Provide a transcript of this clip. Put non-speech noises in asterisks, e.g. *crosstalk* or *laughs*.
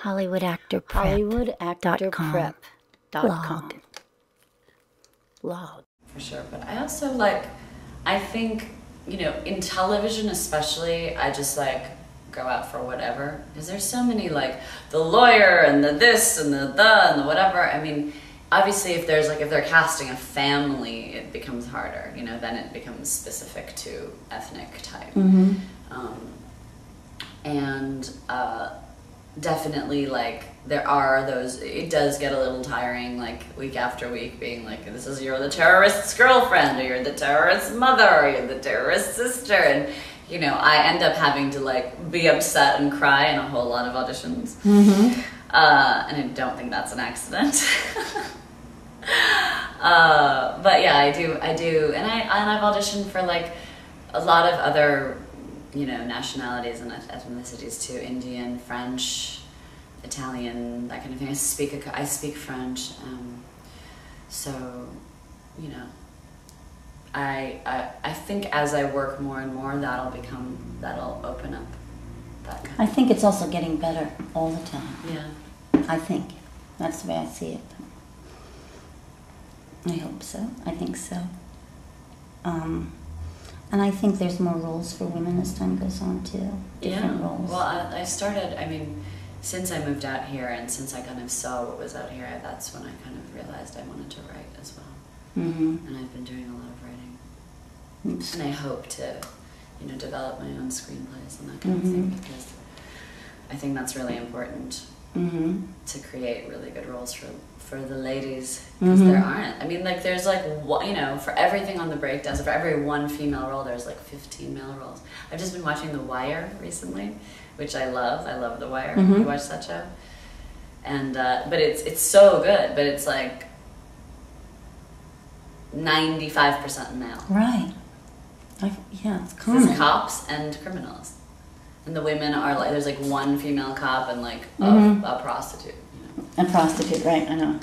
Hollywood actor prep. Hollywood actor dot com. prep. Dot Blog. com. Blog. for sure. But I also like, I think, you know, in television especially, I just like go out for whatever because there's so many like the lawyer and the this and the the and the whatever. I mean, obviously, if there's like if they're casting a family, it becomes harder. You know, then it becomes specific to ethnic type. Um, and uh, definitely like there are those it does get a little tiring like week after week being like this is you're the terrorist's girlfriend or you're the terrorist's mother or you're the terrorist's sister and you know i end up having to like be upset and cry in a whole lot of auditions. Uh, and i don't think that's an accident. *laughs* Uh, but yeah i do i do and i and i've auditioned for like a lot of other you know nationalities and ethnicities too indian french italian that kind of thing i speak i speak french um, so you know I, I i think as i work more and more that'll become that'll open up that kind I think it's also getting better all the time. yeah I think. That's the way I see it. I hope so. I think so. Um, and I think there's more roles for women as time goes on too. Different yeah. roles. Well, I, I started. I mean, since I moved out here and since I kind of saw what was out here, that's when I kind of realized I wanted to write as well. Mm -hmm. And I've been doing a lot of writing, and I hope to, you know, develop my own screenplays and that kind of thing Mhm. because I think that's really important hmm to create really good roles for for the ladies because Mhm. there aren't. I mean, like there's like you know for everything on the breakdowns, for every one female role, there's like 15 male roles. I've just been watching The Wire recently, which I love. I love The Wire. Mhm. You watch that show? And uh, but it's it's so good, but it's like 95 percent male. Right. I, yeah, it's common. cops and criminals, and the women are like there's like one female cop and like a, Mhm. a prostitute. You know. A prostitute, right? I know.